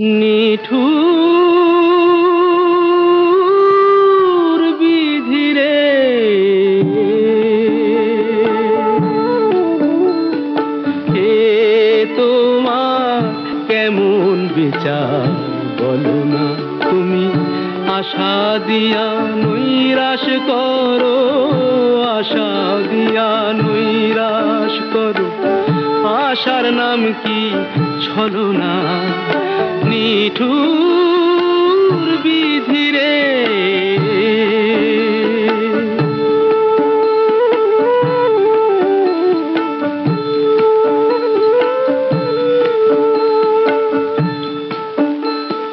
নিঠুর বিধিরে হে তোমার কেমন বিচার বলো না তুমি? আশা দিয়া নৈরাশ করো, আশা দিয়া নৈরাশ করো। আশার নাম কি? ছলো না নিঠুর বিধিরে।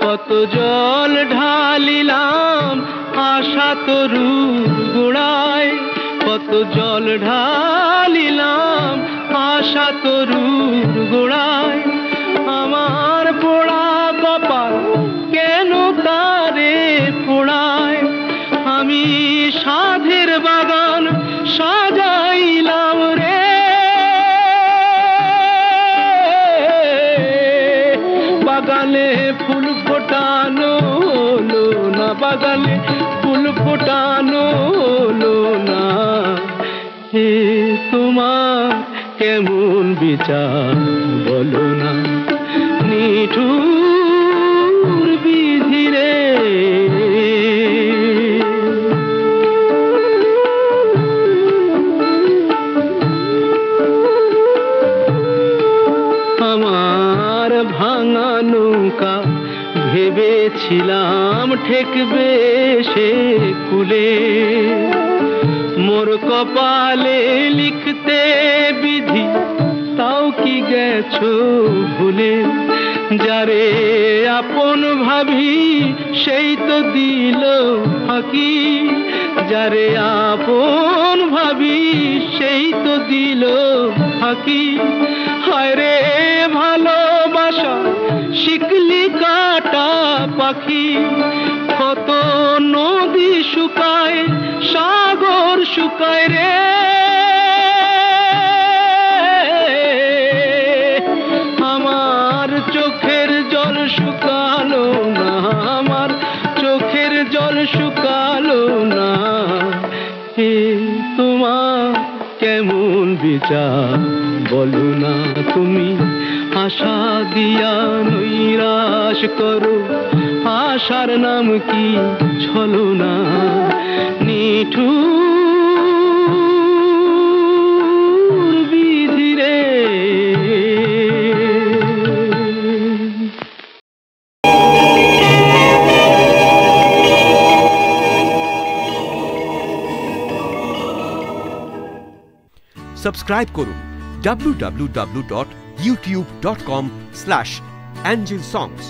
কত জল ঢালিলাম আশা তরু গোড়ায় কত জল ঢালিলাম বাগানে ফুল ফোটানো হলো না বাগানে ফুল ফোটানো হলো না। হে তোমার কেমন বিচার বলো না। নিঠুর ভাঙা নৌকা ভেবেছিলাম ঠেকবে সে কুলে। মোর কপালে লিখতে বিধি, তাও কি গেছো ভুলে? যারে আপন ভাবি, সেই তো দিল ফাঁকি। যারে আপন ভাবি, সেই তো দিল ফাঁকি। হায় রে শিকলি কাটা পাখি, কত নদী শুকায়, সাগর শুকায় রে। আমার চোখের জল শুকালো না, আমার চোখের জল শুকালো না। হে তোমার কেমন বিচার? বলো না তুমি। আশা দিয়া নৈরাশ করো। আশার নাম কি? ছলো না। নিঠুর সাবস্ক্রাইব করুন www.youtube.com/angelsongs